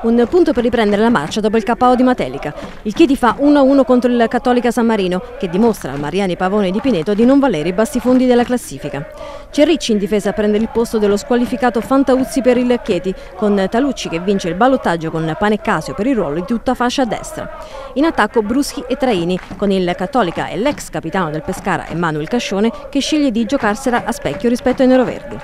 Un punto per riprendere la marcia dopo il KO di Matelica. Il Chieti fa 1-1 contro il Cattolica San Marino, che dimostra al Mariani Pavone di Pineto di non valere i bassi fondi della classifica. C'è Ricci in difesa a prendere il posto dello squalificato Fantauzzi per il Chieti, con Talucci che vince il ballottaggio con Paneccasio per il ruolo di tutta fascia a destra. In attacco Bruschi e Traini, con il Cattolica e l'ex capitano del Pescara Emanuele Cascione che sceglie di giocarsela a specchio rispetto ai neroverdi.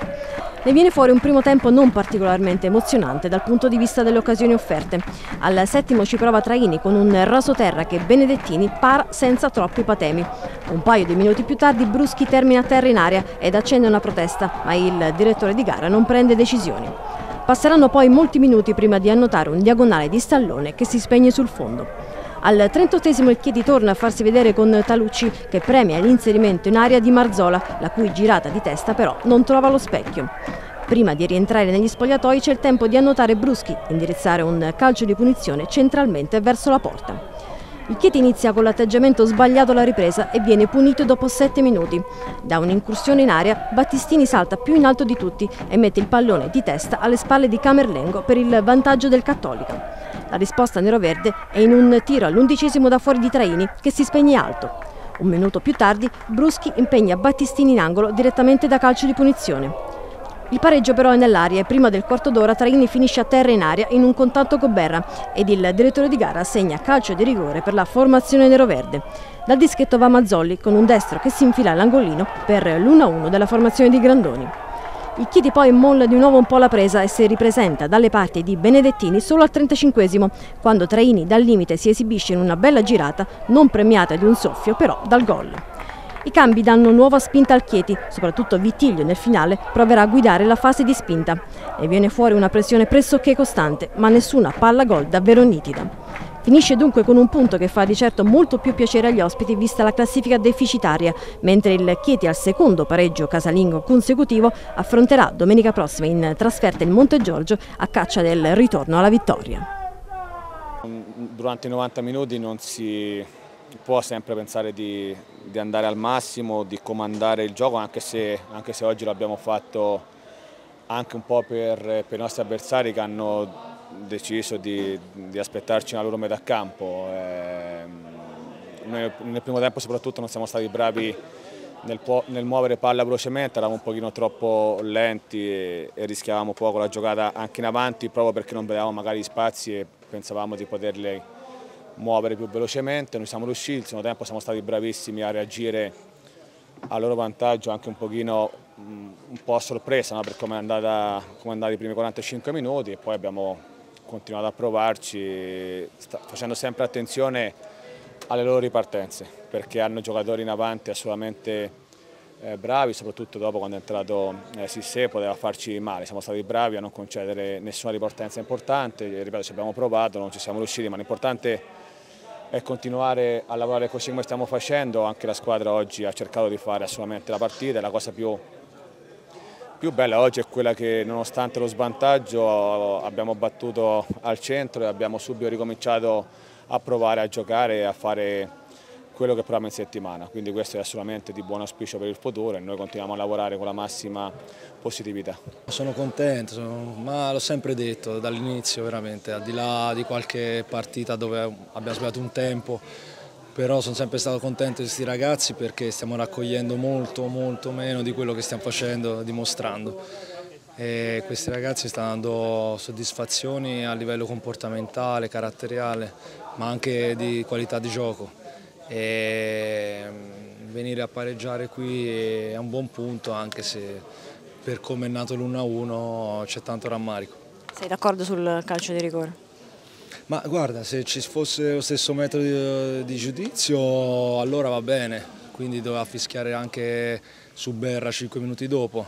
Ne viene fuori un primo tempo non particolarmente emozionante dal punto di vista delle occasioni offerte. Al settimo ci prova Traini con un rasoterra che Benedettini para senza troppi patemi. Un paio di minuti più tardi Bruschi termina a terra in aria ed accende una protesta, ma il direttore di gara non prende decisioni. Passeranno poi molti minuti prima di annotare un diagonale di stallone che si spegne sul fondo. Al 38 il Chieti torna a farsi vedere con Talucci che premia l'inserimento in aria di Marzola, la cui girata di testa però non trova lo specchio. Prima di rientrare negli spogliatoi c'è il tempo di annotare Bruschi, indirizzare un calcio di punizione centralmente verso la porta. Il Chieti inizia con l'atteggiamento sbagliato alla ripresa e viene punito dopo 7 minuti. Da un'incursione in aria, Battistini salta più in alto di tutti e mette il pallone di testa alle spalle di Camerlengo per il vantaggio del Cattolica. La risposta neroverde è in un tiro all'undicesimo da fuori di Traini che si spegne alto. Un minuto più tardi Bruschi impegna Battistini in angolo direttamente da calcio di punizione. Il pareggio però è nell'aria e prima del quarto d'ora Traini finisce a terra in aria in un contatto con Berra ed il direttore di gara assegna calcio di rigore per la formazione neroverde. Dal dischetto va Mazzolli con un destro che si infila all'angolino per l'1-1 della formazione di Grandoni. Il Chieti poi molla di nuovo un po' la presa e si ripresenta dalle parti di Benedettini solo al 35 quando Traini dal limite si esibisce in una bella girata, non premiata di un soffio però dal gol. I cambi danno nuova spinta al Chieti, soprattutto Vittiglio nel finale proverà a guidare la fase di spinta e viene fuori una pressione pressoché costante, ma nessuna palla gol davvero nitida. Finisce dunque con un punto che fa di certo molto più piacere agli ospiti vista la classifica deficitaria, mentre il Chieti al secondo pareggio casalingo consecutivo affronterà domenica prossima in trasferta il Monte Giorgio a caccia del ritorno alla vittoria. Durante i 90 minuti non si può sempre pensare di, di andare al massimo, di comandare il gioco, anche se, anche se oggi l'abbiamo fatto anche un po' per, per i nostri avversari che hanno deciso di, di aspettarci una loro metà campo. Eh, noi nel primo tempo soprattutto non siamo stati bravi nel, nel, muovere palla velocemente, eravamo un pochino troppo lenti e, e, rischiavamo poco la giocata anche in avanti proprio perché non vedevamo magari gli spazi e pensavamo di poterli muovere più velocemente. Noi siamo riusciti, il secondo tempo siamo stati bravissimi a reagire a loro vantaggio anche un pochino un po' a sorpresa no? per come è andata, come è andati i primi 45 minuti e poi abbiamo continuato a provarci facendo sempre attenzione alle loro ripartenze perché hanno giocatori in avanti assolutamente eh, bravi, soprattutto dopo quando è entrato eh, Sissé poteva farci male, siamo stati bravi a non concedere nessuna ripartenza importante, ripeto ci abbiamo provato, non ci siamo riusciti, ma l'importante è continuare a lavorare così come stiamo facendo, anche la squadra oggi ha cercato di fare assolutamente la partita, la cosa più più bella oggi è quella che nonostante lo svantaggio abbiamo battuto al centro e abbiamo subito ricominciato a provare a giocare e a fare quello che proviamo in settimana, quindi questo è assolutamente di buon auspicio per il futuro e noi continuiamo a lavorare con la massima positività. Sono contento, ma l'ho sempre detto dall'inizio veramente, al di là di qualche partita dove abbiamo sbagliato un tempo, però sono sempre stato contento di questi ragazzi perché stiamo raccogliendo molto molto meno di quello che stiamo facendo, dimostrando. E questi ragazzi stanno dando soddisfazioni a livello comportamentale, caratteriale, ma anche di qualità di gioco. E mm, venire a pareggiare qui è un buon punto anche se per come è nato l'1-1 c'è tanto rammarico. Sei d'accordo sul calcio di rigore? Ma guarda, se ci fosse lo stesso metodo di, di giudizio allora va bene, quindi doveva fischiare anche su Berra 5 minuti dopo.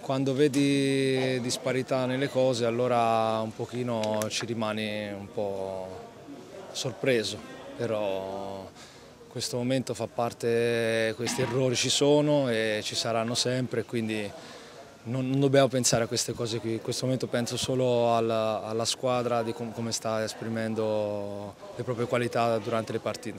Quando vedi disparità nelle cose allora un pochino ci rimani un po' sorpreso, però questo momento fa parte, questi errori ci sono e ci saranno sempre, quindi non, non, dobbiamo pensare a queste cose qui, in questo momento penso solo alla, alla squadra di com come sta esprimendo le proprie qualità durante le partite.